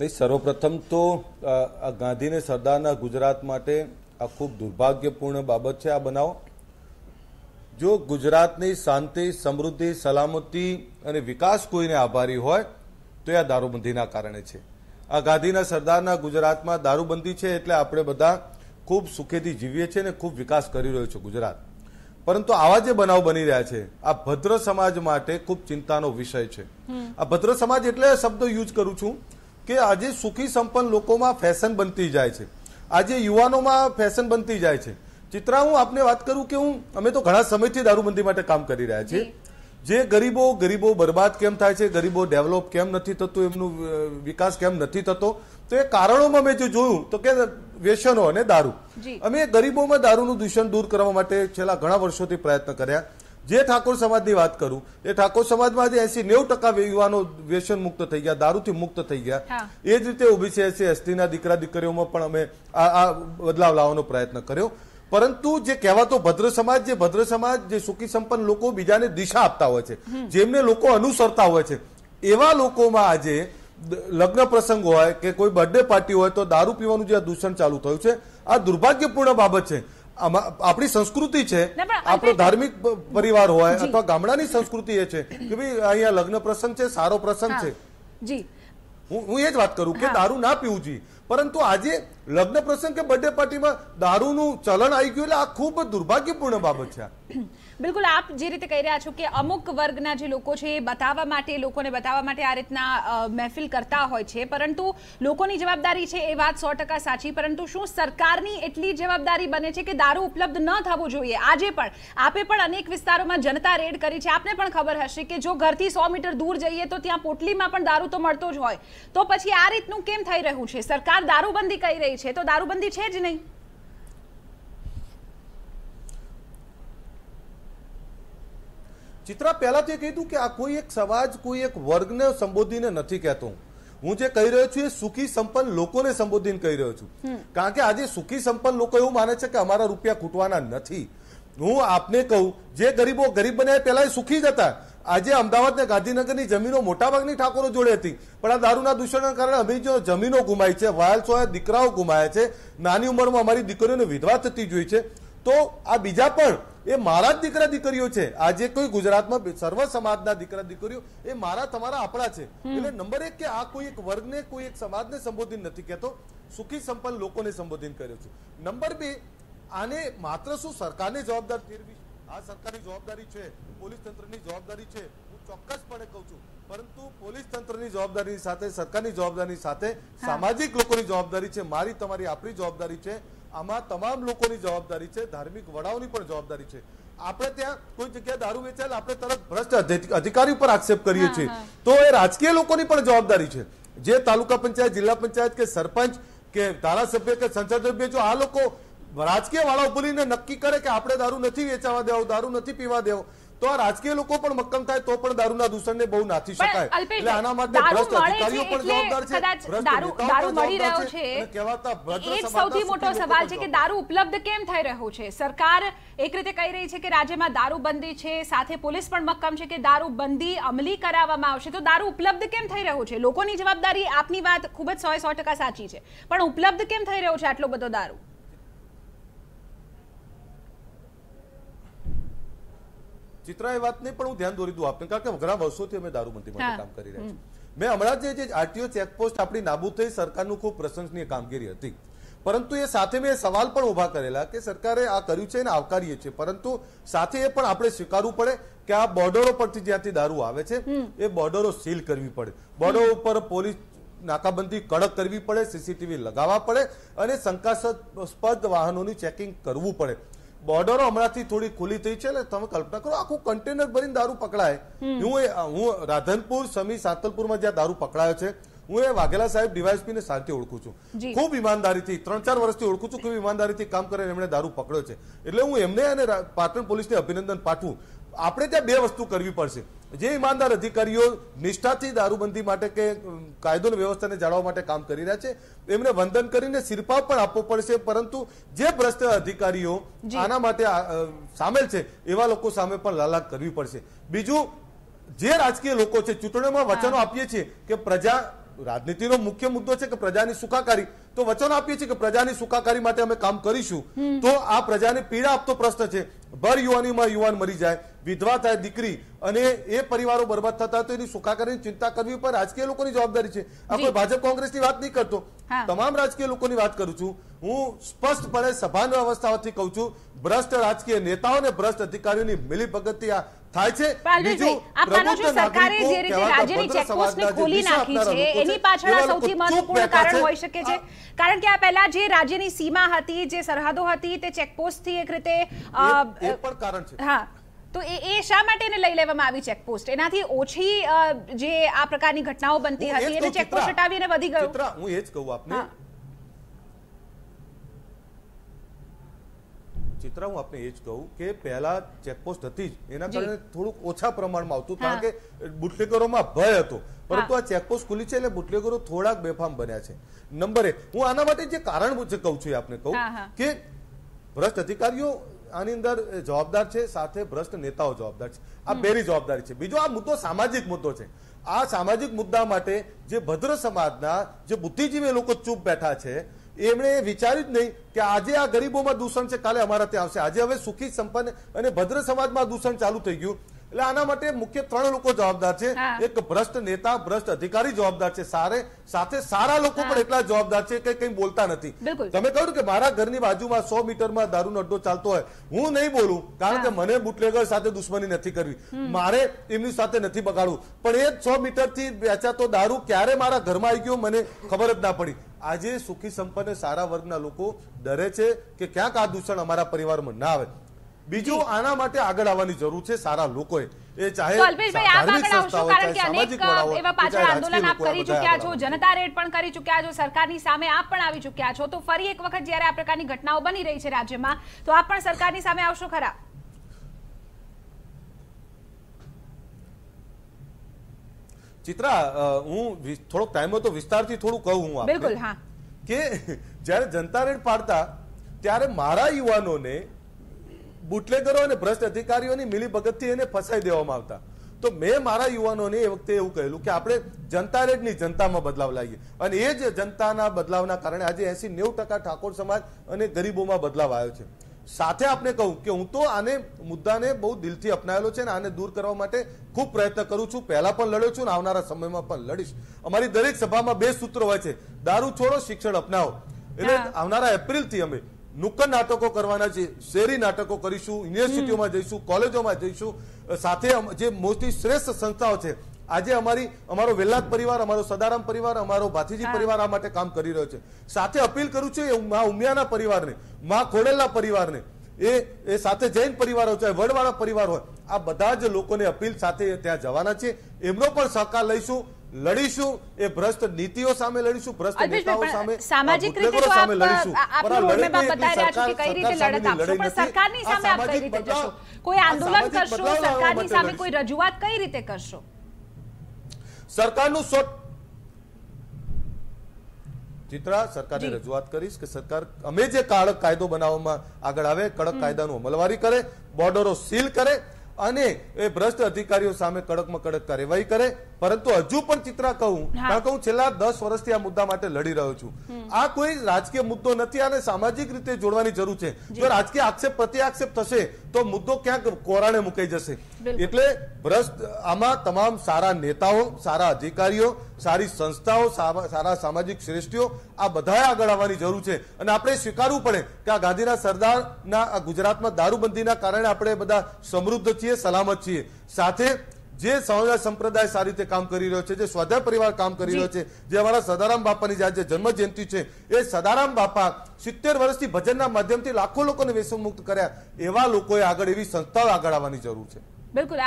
નહીં સર્વપ્રથમ તો આ ગાંધી અને સરદારના ગુજરાત માટે આ ખૂબ દુર્ભાગ્યપૂર્ણ બાબત છે આ બનાવ. જો ગુજરાતની શાંતિ સમૃદ્ધિ સલામતી અને વિકાસ કોઈને આભારી હોય તો એ આ દારૂબંધીના કારણે છે. આ ગાંધીના સરદારના ગુજરાતમાં દારૂબંધી છે એટલે આપણે બધા ખૂબ સુખેથી જીવીએ છીએ અને ખૂબ વિકાસ કરી રહ્યો છે ગુજરાત. પરંતુ આવા જે બનાવ બની રહ્યા છે આ ભદ્ર સમાજ માટે ખૂબ ચિંતાનો વિષય છે. આ ભદ્ર સમાજ એટલે શબ્દ યુઝ કરું છું. કે આજે સુખી સંપન્ન લોકોમાં ફેશન બનતી જાય છે. આજે યુવાનોમાં ફેશન બનતી જાય છે. ચિત્રા હું આપને વાત કરું કે હું અમે તો ઘણા સમયથી દારૂબંધી માટે કામ કરી રહ્યા છીએ. જે. ગરીબો ગરીબો બરબાદ કેમ થાય છે? ગરીબો ડેવલપ કેમ નથી થતું? એમનું વિકાસ કેમ નથી થતો? તો એ કારણોમાં મેં જે જોયું તો કે વ્યસનો અને દારૂ. અમે ગરીબોમાં દારૂનું દૂષણ દૂર કરવા માટે છેલ્લા ઘણા વર્ષોથી પ્રયત્ન કર્યા. જે ઠાકોર સમાજની વાત કરું એ ઠાકોર સમાજમાં આજે એસી નેવું ટકા યુવાનો વ્યસન મુક્ત થઈ ગયા દારૂથી મુક્ત થઈ ગયા. એ જ રીતે ઓબીસી એસી એસટીના દીકરા દીકરીઓમાં પણ અમે આ બદલાવ લાવવાનો પ્રયત્ન કર્યો. પરંતુ જે કહેવાતો ભદ્ર સમાજ જે ભદ્ર સમાજ જે સુખી સંપન્ન લોકો બીજાને દિશા આપતા હોય છે જેમને લોકો અનુસરતા હોય છે એવા લોકોમાં આજે લગ્ન પ્રસંગ હોય કે કોઈ બર્થડે પાર્ટી હોય તો દારૂ પીવાનું જે આ દૂષણ ચાલુ થયું છે આ દુર્ભાગ્યપૂર્ણ બાબત છે. આપણી સંસ્કૃતિ છે આપણો ધાર્મિક પરિવાર હોય અથવા ગામડાની સંસ્કૃતિ એ છે કે ભાઈ અહીંયા લગ્ન પ્રસંગ છે સારો પ્રસંગ છે. જી. હું હું એ જ વાત કરું કે દારૂ ના પીવું જોઈએ. પરંતુ આજે લગ્ન પ્રસંગ કે બર્થડે પાર્ટીમાં દારૂનું ચલણ આવી ગયું એટલે આ ખૂબ દુર્ભાગ્યપૂર્ણ બાબત છે. બિલકુલ આપ જે રીતે કહી રહ્યા છો કે અમુક વર્ગના જે લોકો છે એ બતાવવા માટે, લોકોને બતાવવા માટે આ રીતના મહેફિલ કરતા હોય છે. પરંતુ લોકોની જવાબદારી છે એ વાત સો સાચી. પરંતુ શું સરકારની એટલી જવાબદારી બને છે કે દારૂ ઉપલબ્ધ ન થવું જોઈએ? આજે પણ આપે પણ અનેક વિસ્તારોમાં જનતા રેડ કરી છે. આપને પણ ખબર હશે કે જો ઘરથી સો મીટર દૂર જઈએ તો ત્યાં પોટલીમાં પણ દારૂ તો મળતો જ હોય. તો પછી આ રીતનું કેમ થઈ રહ્યું છે? સરકાર દારૂબંધી કહી રહી છે. તો દારૂબંધી છે જ નહીં? ચિત્રા પહેલા તો કીધું કે આ કોઈ એક સમાજ કોઈ એક વર્ગને સંબોધીને નથી કહેતો હું. જે કહી રહ્યો છું એ સુખી સંપન્ન લોકોને સંબોધીને કહી રહ્યો છું. કારણ કે આજે સુખી સંપન્ન લોકો એવું માને છે કે અમારા રૂપિયા ખૂટવાના નથી. હું આપને કહું જે ગરીબો ગરીબ બન્યા પહેલા સુખી જ હતા. આજે અમદાવાદ ને ગાંધીનગરની જમીનો મોટાભાગની ઠાકોરો જોડે હતી. પણ આ દારૂના દૂષણના કારણે અમે જો જમીનો ગુમાય છે વાયલ દીકરાઓ ગુમાયા છે નાની ઉંમરમાં અમારી દીકરીઓને વિધવા થતી જોઈ છે તો આ બીજા પણ એ મારા જ દીકરા દીકરીઓ છે. આજે કોઈ ગુજરાતમાં સર્વ સમાજના દીકરા દીકરીઓ એ મારા તમારા આપણા છે. એટલે નંબર એક કે આ કોઈ એક વર્ગને કોઈ એક સમાજને સંબોધિત નથી કહેતો. સુખી સંપન્ન લોકોને સંબોધિત કર્યો છું. નંબર બે આને માત્ર શું સરકારને જવાબદાર ઠેરવી આ સરકારની જવાબદારી છે. પોલીસ તંત્રની જવાબદારી છે. હું ચોક્કસપણે કહું છું. પરંતુ પોલીસ તંત્રની જવાબદારી સાથે સરકારની જવાબદારી સાથે સામાજિક લોકોની જવાબદારી છે. મારી તમારી આપણી જવાબદારી છે. આમાં તમામ લોકોની જવાબદારી છે ધાર્મિક વડાઓની પણ જવાબદારી છે. આપણે ત્યાં કોઈ જગ્યાએ દારૂ વેચાયેલ આપણે તરત ભ્રષ્ટ અધિ- અધિકારી ઉપર આક્ષેપ કરીએ છીએ. તો એ રાજકીય લોકોની પણ જવાબદારી છે. જે તાલુકા પંચાયત જિલ્લા પંચાયત કે સરપંચ કે ધારાસભ્ય કે સંસદ સભ્ય જો આ લોકો રાજકીય વાળા બોલીને નક્કી કરે કે આપણે દારૂ નથી વેચાવા દેવો દારૂ નથી પીવા દેવો તો આ રાજકીય લોકો પણ મક્કમ થાય તો પણ દારૂના દૂષણને બહુ નાથી શકાય. એટલે આના માટે ભ્રષ્ટ અધિકારીઓ પણ જવાબદાર છે. દારૂ દારૂ મળી રહ્યો છે કહેવાતા ભ્રષ્ટ સૌથી મોટો સવાલ છે કે દારૂ ઉપલબ્ધ કેમ થઈ રહ્યું છે? સરકાર એક રીતે કહી રહી છે કે રાજ્યમાં દારૂબંધી છે સાથે પોલીસ પણ મક્કમ છે કે દારૂબંધી અમલી કરાવવામાં આવશે. તો દારૂ ઉપલબ્ધ કેમ થઈ રહ્યું છે? લોકોની જવાબદારી આપની વાત ખૂબ જ સો સો ટકા સાચી છે. પણ ઉપલબ્ધ કેમ થઈ રહ્યો છે આટલો બધો દારૂ? ચિત્રા એ વાત નહીં પણ હું ધ્યાન દોરી દઉં આપને કારણ કે ઘણા વર્ષોથી અમે દારૂબંધી માટે કામ કરી રહ્યા છીએ. મેં હમણાં જે આરટીઓ ચેકપોસ્ટ આપણી નાબૂદ થઈ સરકારનું ખૂબ પ્રશંસનીય કામગીરી હતી. પરંતુ એ સાથે મેં સવાલ પણ ઊભા કરેલા કે સરકારે આ કર્યું છે અને આવકારીએ છીએ. પરંતુ સાથે એ પણ આપણે સ્વીકારવું પડે કે આ બોર્ડરો પરથી જ્યાંથી દારૂ આવે છે એ બોર્ડરો સીલ કરવી પડે. બોર્ડર ઉપર પોલીસ નાકાબંધી કડક કરવી પડે સીસીટીવી લગાવવા પડે અને શંકાસ્પદ વાહનોની ચેકિંગ કરવું પડે. બોર્ડરો હમણાંથી થોડી ખુલી થઈ છે એટલે તમે કલ્પના કરો આખું કન્ટેનર ભરીને દારૂ પકડાય. હું હું રાધનપુર સમી સાંતલપુરમાં જ્યાં દારૂ પકડાયો છે હું એ વાઘેલા સાહેબ ડીવાયસપી ને શાંતિ ઓળખું છું. ખૂબ ઈમાનદારીથી ત્રણ ચાર વર્ષથી ઓળખું છું ખૂબ ઈમાનદારીથી કામ કરીને એમણે દારૂ પકડ્યો છે. એટલે હું એમને અને પાટણ પોલીસને અભિનંદન પાઠવું. આપણે ત્યાં બે વસ્તુ કરવી પડશે. જે ઈમાનદાર અધિકારીઓ નિષ્ઠાથી દારૂબંધી માટે કે કાયદો વ્યવસ્થાને જાળવવા માટે કામ કરી રહ્યા છે એમને વંદન કરીને શિરપાવ પણ આપવો પડશે પરંતુ જે ભ્રષ્ટ અધિકારીઓ. આના માટે સામેલ છે એવા લોકો સામે પણ લાલાક કરવી પડશે. બીજું જે રાજકીય લોકો છે ચૂંટણીમાં વચનો આપીએ છીએ કે પ્રજા રાજનીતિનો મુખ્ય મુદ્દો છે કે પ્રજાની સુખાકારી તો વચનો આપીએ છીએ કે પ્રજાની સુખાકારી માટે અમે કામ કરીશું. તો આ પ્રજાને પીડા આપતો પ્રશ્ન છે. ભર યુવાનીમાં યુવાન મરી જાય વિધવા થાય દીકરી અને એ પરિવારો બરબાદ થતા તો એની સુખાકારીની ચિંતા કરવી પણ રાજકીય લોકોની જવાબદારી છે. આ કોઈ ભાજપ કોંગ્રેસની વાત નહીં કરતો. તમામ રાજકીય લોકોની વાત કરું છું. હું સ્પષ્ટપણે સભાન અવસ્થાઓથી કહું છું ભ્રષ્ટ રાજકીય નેતાઓ અને ભ્રષ્ટ અધિકારીઓની મિલીભગતથી આ થાય છે. પણ અલ્પેશભાઈ, આપ માનો છો પ્રબુદ્ધ નાગરિકો જે રાજ્યની સમાજના ખોલી નાખી છે એની પાછળ આ એવા લોકો સૌથી મહત્વપૂર્ણ કારણ હોઈ શકે છે. કારણ કે આ પહેલા જે રાજ્યની સીમા હતી જે સરહદો હતી તે ચેકપોસ્ટથી એક રીતે એ પણ કારણ છે. હા. તો એ એ શા માટે એને લઈ લેવામાં આવી ચેકપોસ્ટ એનાથી ઓછી જે આ પ્રકારની ઘટનાઓ બનતી હતી એને ચેકપોસ્ટ ચિત્રા, હટાવીને વધી ગયું. હું એ જ કહું આપને. ચિત્રા હું આપને એ જ કહું કે પહેલા ચેકપોસ્ટ હતી જ. એના કારણે થોડુંક ઓછા પ્રમાણમાં આવતું કારણ કે બુટલેગરોમાં ભય હતો. પરંતુ આ ચેકપોસ્ટ ખુલી છે એટલે બુટલેગરો થોડાક બેફામ બન્યા છે. નંબર એક હું આના માટે જે કારણ કહું છું આપને કહું. કે ભ્રષ્ટ અધિકારીઓ આની અંદર જવાબદાર છે સાથે ભ્રષ્ટ નેતાઓ જવાબદાર છે. આ બેની જવાબદારી છે. બીજો આ મુદ્દો સામાજિક મુદ્દો છે. આ સામાજિક મુદ્દા માટે જે ભદ્ર સમાજના જે બુદ્ધિજીવી લોકો ચૂપ બેઠા છે એમણે વિચાર્યું જ નહીં કે આજે આ ગરીબોમાં દૂષણ છે કાલે અમારા ત્યાં આવશે. આજે હવે સુખી સંપન્ન અને ભદ્ર સમાજમાં દૂષણ ચાલુ થઈ ગયું. એટલે આના માટે મુખ્ય ત્રણ લોકો જવાબદાર છે. એક ભ્રષ્ટ નેતા ભ્રષ્ટ અધિકારી જવાબદાર છે સારે. સાથે સારા લોકો પણ એટલા જવાબદાર છે કે કંઈ બોલતા નથી. તમે કહ્યું કે મારા ઘરની બાજુમાં સો મીટરમાં દારૂનો અડ્ડો ચાલતો હોય. હું નહીં બોલું કારણ કે મને બુટલેગર સાથે દુશ્મની નથી કરવી. મારે એમની સાથે નથી બગાડવું. પણ એ સો મીટરથી વેચાતો દારૂ ક્યારે મારા ઘરમાં આવી ગયો મને ખબર જ ના પડી. આજે સુખી સંપન્ન સારા વર્ગના લોકો ડરે છે કે ક્યાંક આ દૂષણ અમારા પરિવારમાં ના આવે. બીજું આના માટે આગળ આવવાની જરૂર છે. સારા લોકોએ એ ચાહે અલ્પેશભાઈ આપ આગળ આવશો? કારણ કે અનેક સામાજિક વડાઓ હોય, એવા પાછળ આંદોલન આપ કરી ચૂક્યા છો જનતા રેડ પણ કરી ચૂક્યા છો સરકારની સામે આપ પણ આવી ચૂક્યા છો. તો ફરી એક વખત જ્યારે આ પ્રકારની ઘટનાઓ બની રહી છે રાજ્યમાં તો આપ પણ સરકારની સામે આવશો ખરા? ચિત્રા હું થોડોક ટાઈમ હતો વિસ્તારથી થોડું કહું હું બિલકુલ હા. કે જ્યારે જનતા રેડ પાડતા ત્યારે મારા યુવાનોને બુટલેગરો અને ભ્રષ્ટ અધિકારીઓની મિલીભગતથી એને ફસાઈ દેવામાં આવતા. તો મેં મારા યુવાનોને એ વખતે એવું કહેલું કે આપણે જનતા રેડની જનતામાં બદલાવ લાવીએ. અને એ જ જનતાના બદલાવના કારણે આજે એસી નેવું ટકા ઠાકોર સમાજ અને ગરીબોમાં બદલાવ આવ્યો છે. સાથે આપણે કહું કે હું તો આને મુદ્દાને બહુ દિલથી અપનાવેલો છે અને આને દૂર કરવા માટે ખૂબ પ્રયત્ન કરું છું. પહેલા પણ લડ્યો છું અને આવનારા સમયમાં પણ લડીશ. અમારી દરેક સભામાં બે સૂત્રો હોય છે. દારૂ છોડો શિક્ષણ અપનાવો. એટલે. આવનારા એપ્રિલથી અમે નુક્કડ નાટકો કરવાના છે શેરી નાટકો કરીશું યુનિવર્સિટીઓમાં જઈશું કોલેજોમાં જઈશું સાથે જે મોટી શ્રેષ્ઠ સંસ્થાઓ છે આજે અમારી અમારો વેલ્લાદ પરિવાર અમારો સદારામ પરિવાર અમારો ભાથીજી પરિવાર આ માટે કામ કરી રહ્યો છે. સાથે અપીલ કરું છું એ મા ઉમિયાના પરિવારને મા ખોડેલના પરિવારને એ એ સાથે જૈન પરિવારો ચાહે વડવાળા પરિવાર હોય આ બધા જ લોકોને અપીલ સાથે ત્યાં જવાના છે. એમનો પણ સહકાર લઈશું. લડીશું એ ભ્રષ્ટ નીતિઓ સામે લડીશું ભ્રષ્ટ નેતાઓ સામે સામાજિક રીતે તો સામે લડીશું. પણ આ લડત બતાવી રહ્યા છો કે સરકાર- કઈ રીતે લડત આપશો? પણ સરકારની સામે આપ કઈ રીતે જશો? કોઈ આંદોલન કરશો સરકારની સામે કોઈ રજૂઆત કઈ રીતે કરશો? સરકારનું સો ચિત્રા સરકારને રજૂઆત કરીશ કે સરકાર અમે જે કડક કાયદો બનાવવામાં આગળ આવે કડક કાયદાનું અમલવારી કરે બોર્ડરો સીલ કરે અને એ ભ્રષ્ટ અધિકારીઓ સામે કડકમાં કડક કાર્યવાહી કરે. પરંતુ હજુ પણ ચિત્રા કહું કારણ કે હું છેલ્લા દસ વર્ષથી આ મુદ્દા માટે લડી રહ્યો છું. આ કોઈ રાજકીય મુદ્દો નથી અને સામાજિક રીતે જોડવાની જરૂર છે. જો. રાજકીય આક્ષેપ પ્રતિ આક્ષેપ થશે તો મુદ્દો ક્યાંક કોરાણે મુકાઈ જશે. એટલે ભ્રષ્ટ આમાં તમામ સારા નેતાઓ સારા અધિકારીઓ સારી સંસ્થાઓ સારા સામાજિક શ્રેષ્ઠીઓ આ બધાએ આગળ આવવાની જરૂર છે. અને આપણે સ્વીકારવું પડે કે આ ગાંધીના સરદારના ગુજરાતમાં દારૂબંધીના કારણે આપણે બધા સમૃદ્ધ છીએ, સલામત છીએ. સાથે જે સમવાય સંપ્રદાય સારી રીતે કામ કરી રહ્યો છે, જે સ્વાધ્યાય પરિવાર કામ કરી રહ્યો છે, જે અમારા સદારામ બાપાની જે જન્મ જયંતિ છે, એ સદારામ બાપા સિત્તેર વર્ષથી ભજનના માધ્યમથી લાખો લોકોને વ્યસનમુક્ત કર્યા એવા લોકોએ આગળ એવી સંસ્થાઓ આગળ આવવાની જરૂર છે. બિલકુલ.